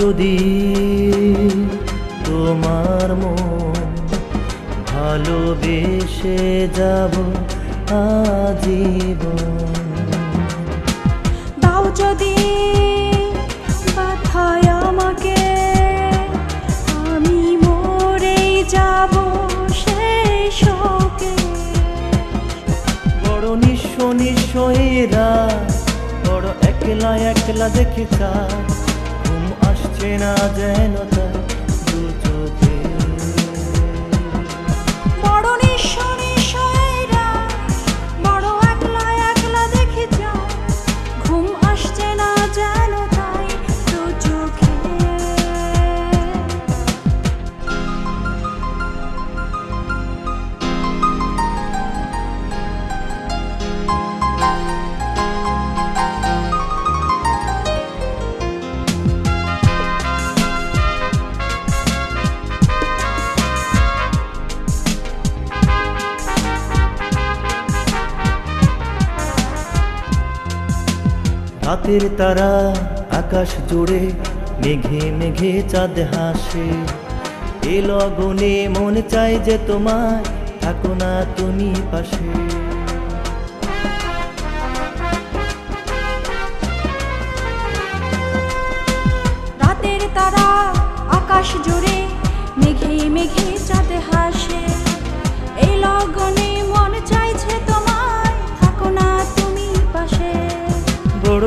যদি তোমার মন ভালোবেসে যাব আজীবন। দাও যদি ব্যথায় আমাকে আমি মরেই যাব সেই শোকে। বড় নিঃস্ব নিঃস্ব এরা বড় একলা একলা দেখে চায় ঘুম আসছে না যেন তার রাতের তারা আকাশ জুড়ে মেঘে মেঘে চাঁদ হাসে। এ লগনে মন চাই যে তোমার থাকো না তুমি পাশে। রাতের তারা আকাশ জুড়ে মেঘে মেঘে চাঁদ হাসে। এই লগনে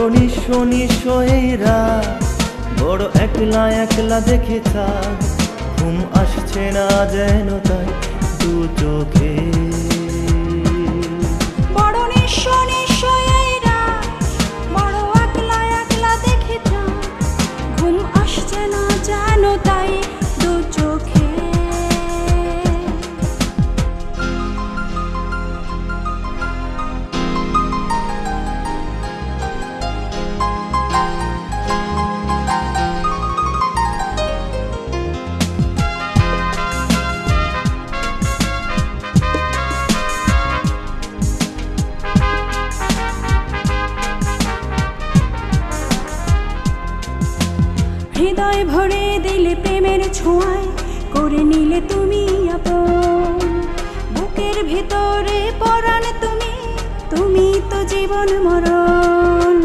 নিঃস্ব নিঃস্ব এরা বড় একলা একলা দেখে থাক। ঘুম আসছে না যেন তাই দু চোখে। হৃদয় ভরে দিলে প্রেমের ছোঁয়ায়, করে নিলে তুমি আপন। বুকের ভিতরে পরাণ তুমি তুমি তো জীবন মরণ।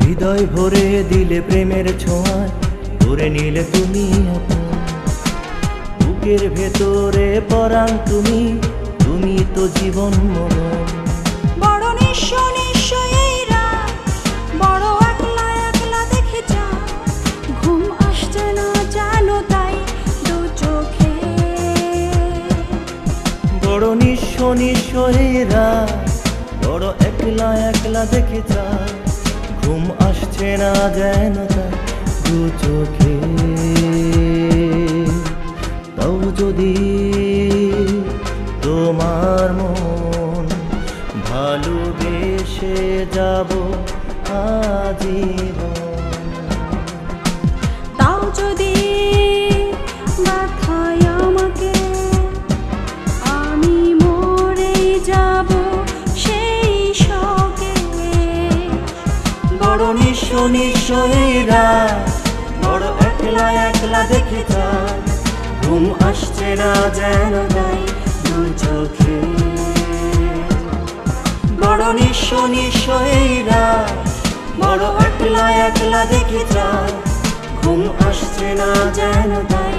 হৃদয় ভরে দিলে প্রেমের ছোঁয়ায় ধরে নিলে তুমি আপন। বুকের ভেতরে পরাণ তুমি তুমি তো জীবন মরণ। নিঃস্ব এরা বড় একলা একলা দেখে যায় ঘুম আসছে না যেন তার দু চোখে। তাও যদি তোমার মন ভালোবেসে যাব, আজীবন নিঃস্ব নিঃস্ব এরা বড় একলা একলা দেখে যায় ঘুম আসছে না যেন তাই দু চোখে। বড় নিঃস্ব নিঃস্ব এরা বড় একলা একলা দেখে যায় ঘুম আসছে না যেন তাই